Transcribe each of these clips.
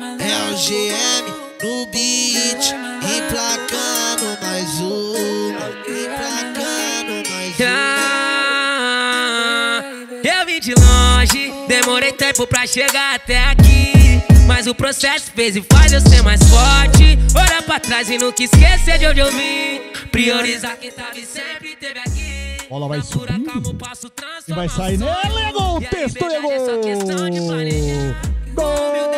É o GM no beat, emplacando mais uma, emplacando mais uma. Eu vim de longe, demorei tempo pra chegar até aqui. Mas o processo fez e faz eu ser mais forte. Olha pra trás e nunca esquecer de onde eu vim. Priorizar quem tava e sempre teve aqui. Bola vai subir. E vai sair nele, é gol! Texto gol! Gol!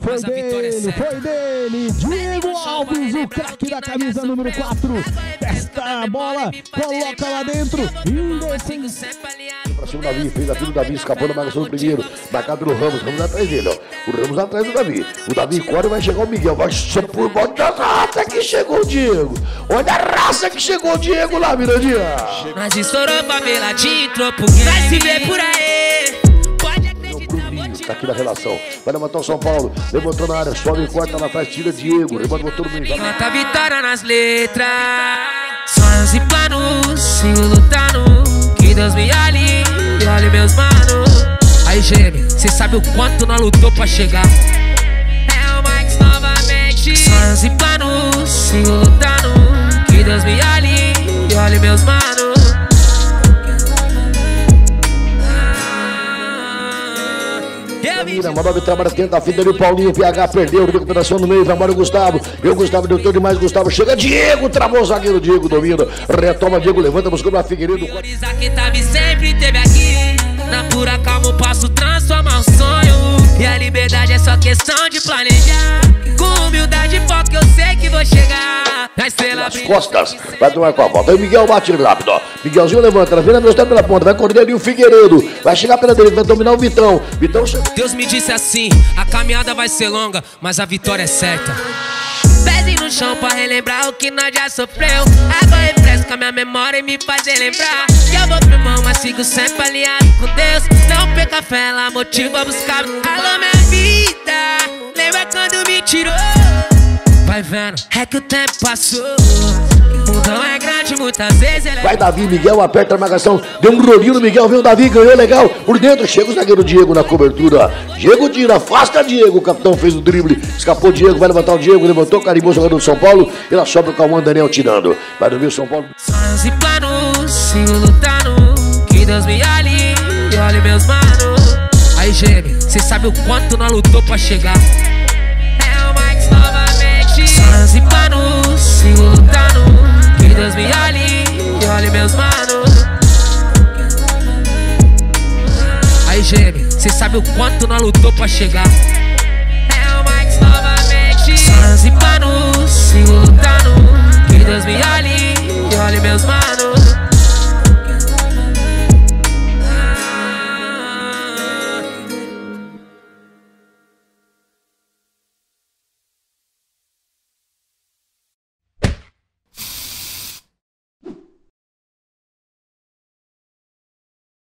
Foi, foi, dele, foi dele! Diego Alves, o craque da camisa número 4. Testa a bola, coloca lá dentro. Indeciso pra cima do Davi, fez a filha do Davi, escapou da marcação do primeiro, marcado pelo Ramos, Ramos atrás dele, ó. O Ramos atrás do Davi. O Davi corre vai chegar o Miguel, vai só por volta da raça que chegou o Diego. Olha a raça que chegou o Diego lá, Mirandinha. Nós estourou faveladinho, entrou pro game. Vai se ver por aí. Tá aqui na relação. Vai levantar o São Paulo. Levantou na área, sobe, corta lá atrás, tira Diego. Botou no meio. Canta vitória nas letras. Sonhos e planos, sigo lutando. Que Deus me alinhe e olhe meus manos. Aí, GM, cê sabe o quanto nós lutou pra chegar. É o Max novamente. Sonhos e planos, sigo lutando. Que Deus me alinhe e olhe meus manos. Mira, mandou trabalho dentro da fita ali, o Paulinho, PH perdeu, recuperação no meio, trabalho o Gustavo. Eu, Gustavo, deu todo demais, Gustavo. Chega Diego, travou o zagueiro, Diego domina. Retoma, Diego, levanta, buscou pra Figueiredo. Quem tava e sempre teve aqui. Na pura calma um sonho. E a liberdade é só questão de planejar. Nas costas, vai tomar com a volta. Aí Miguel bate rápido, ó. Miguelzinho levanta, vira meu tempo pela ponta, vai correr ali o Figueiredo. Vai chegar pela direita, vai dominar o Vitão. Vitão chega. Deus me disse assim: a caminhada vai ser longa, mas a vitória é certa. Pezinho no chão pra relembrar o que nós já sofreu. Água refresca minha memória e me fazer lembrar. Que eu vou pro mão, mas sigo sempre alinhado com Deus. Não perca fé, ela motiva a buscar. Alô, minha vida, vendo, é que o tempo passou. O mundão é grande, muitas vezes ele é. Vai Davi, Miguel aperta a marcação. Deu um rolinho no Miguel, veio o Davi, ganhou legal. Por dentro chega o zagueiro Diego na cobertura. Diego tira, afasta Diego. O capitão fez o drible, escapou Diego, vai levantar o Diego, levantou, carimbou o jogador do São Paulo. E ela sobra com o Daniel tirando. Vai dormir o São Paulo. Sonhos e planos, sigo lutando. Que Deus me alinhe e olhe meus manos. Aí, GM, cê sabe o quanto nós lutou pra chegar. Cenas e panos, sigo lutando Que Deus me olhe e olhe meus manos. Aí GM, cê sabe o quanto nós lutou pra chegar. É o Max novamente. Cenas e panos, sigo lutando Que Deus me olhe e olhe meus manos.